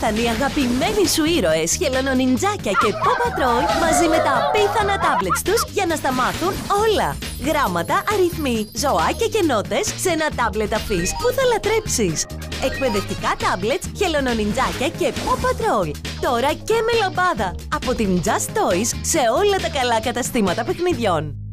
Οι αγαπημένοι σου ήρωες χελωνονιντζάκια και Πόπατρόλ, μαζί με τα απίθανα tablets τους για να στα μάθουν όλα. Γράμματα, αριθμοί, ζωάκια και νότες σε ένα τάμπλετ αφής που θα λατρέψεις. Εκπαιδευτικά tablets, χελωνονιντζάκια και ποπατρόλ. Τώρα και με λαμπάδα. Από την Just Toys σε όλα τα καλά καταστήματα παιχνιδιών.